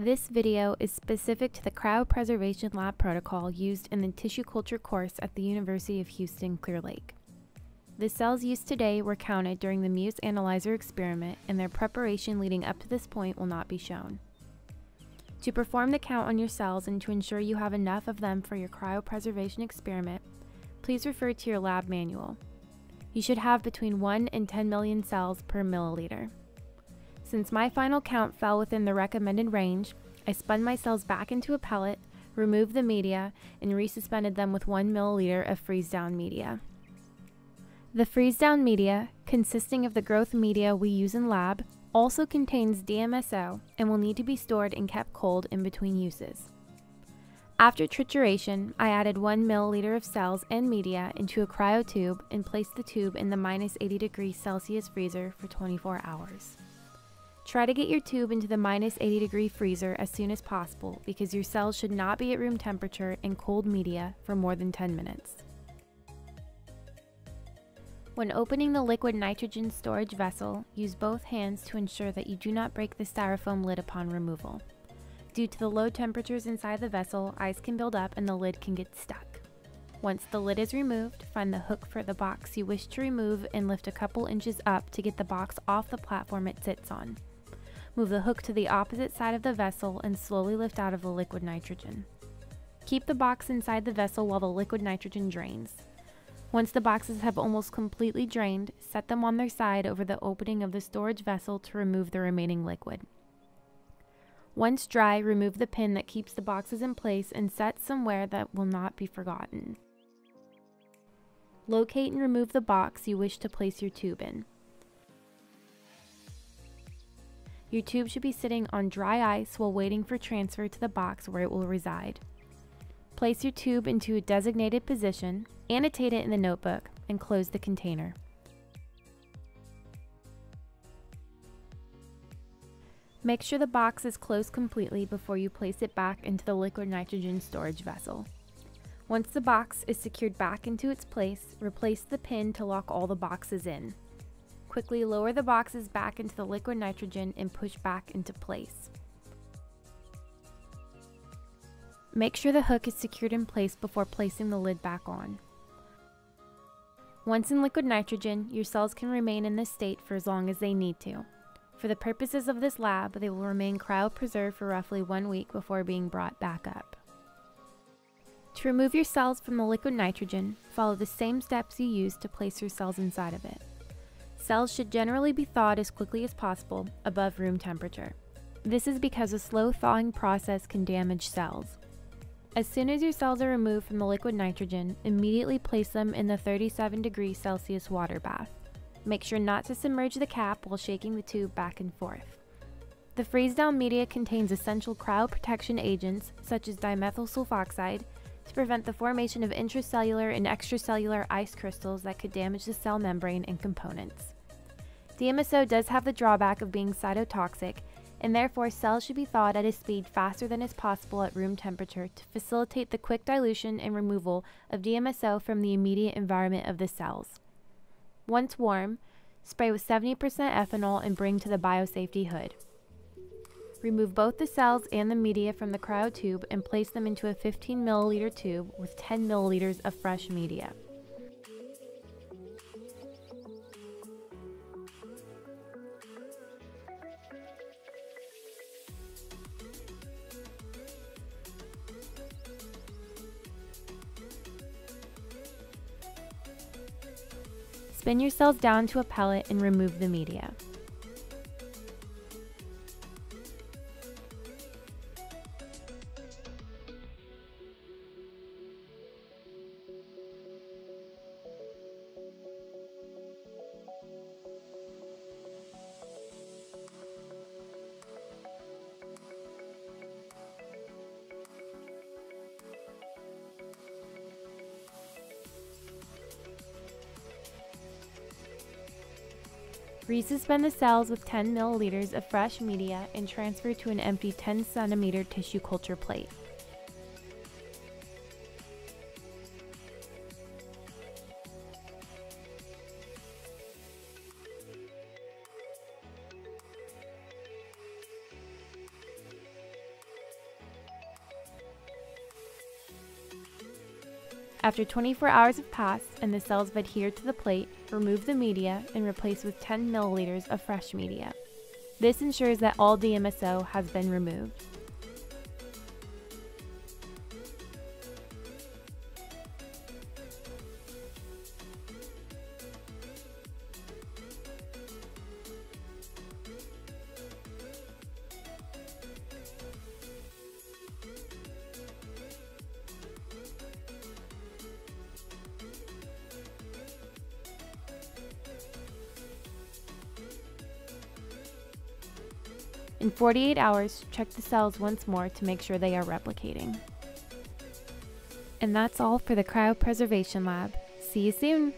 This video is specific to the cryopreservation lab protocol used in the tissue culture course at the University of Houston Clear Lake. The cells used today were counted during the Muse analyzer experiment and their preparation leading up to this point will not be shown. To perform the count on your cells and to ensure you have enough of them for your cryopreservation experiment, please refer to your lab manual. You should have between 1 and 10 million cells per milliliter. Since my final count fell within the recommended range, I spun my cells back into a pellet, removed the media, and resuspended them with 1 milliliter of freeze-down media. The freeze-down media, consisting of the growth media we use in lab, also contains DMSO and will need to be stored and kept cold in between uses. After trituration, I added 1 milliliter of cells and media into a cryo tube and placed the tube in the minus 80 degrees Celsius freezer for 24 hours. Try to get your tube into the minus 80 degree freezer as soon as possible because your cells should not be at room temperature in cold media for more than 10 minutes. When opening the liquid nitrogen storage vessel, use both hands to ensure that you do not break the styrofoam lid upon removal. Due to the low temperatures inside the vessel, ice can build up and the lid can get stuck. Once the lid is removed, find the hook for the box you wish to remove and lift a couple inches up to get the box off the platform it sits on. Move the hook to the opposite side of the vessel and slowly lift out of the liquid nitrogen. Keep the box inside the vessel while the liquid nitrogen drains. Once the boxes have almost completely drained, set them on their side over the opening of the storage vessel to remove the remaining liquid. Once dry, remove the pin that keeps the boxes in place and set somewhere that will not be forgotten. Locate and remove the box you wish to place your tube in. Your tube should be sitting on dry ice while waiting for transfer to the box where it will reside. Place your tube into a designated position, annotate it in the notebook, and close the container. Make sure the box is closed completely before you place it back into the liquid nitrogen storage vessel. Once the box is secured back into its place, replace the pin to lock all the boxes in. Quickly lower the boxes back into the liquid nitrogen and push back into place. Make sure the hook is secured in place before placing the lid back on. Once in liquid nitrogen, your cells can remain in this state for as long as they need to. For the purposes of this lab, they will remain cryopreserved for roughly one week before being brought back up. To remove your cells from the liquid nitrogen, follow the same steps you used to place your cells inside of it. Cells should generally be thawed as quickly as possible above room temperature. This is because a slow thawing process can damage cells. As soon as your cells are removed from the liquid nitrogen, immediately place them in the 37 degrees Celsius water bath. Make sure not to submerge the cap while shaking the tube back and forth. The freeze-down media contains essential cryoprotection agents such as dimethyl sulfoxide to prevent the formation of intracellular and extracellular ice crystals that could damage the cell membrane and components. DMSO does have the drawback of being cytotoxic, and therefore cells should be thawed at a speed faster than is possible at room temperature to facilitate the quick dilution and removal of DMSO from the immediate environment of the cells. Once warm, spray with 70% ethanol and bring to the biosafety hood. Remove both the cells and the media from the cryotube and place them into a 15 milliliter tube with 10 milliliters of fresh media. Spin your cells down to a pellet and remove the media. Resuspend the cells with 10 milliliters of fresh media and transfer to an empty 10 centimeter tissue culture plate. After 24 hours have passed and the cells have adhered to the plate, remove the media and replace with 10 milliliters of fresh media. This ensures that all DMSO has been removed. In 48 hours, check the cells once more to make sure they are replicating. And that's all for the cryopreservation lab. See you soon!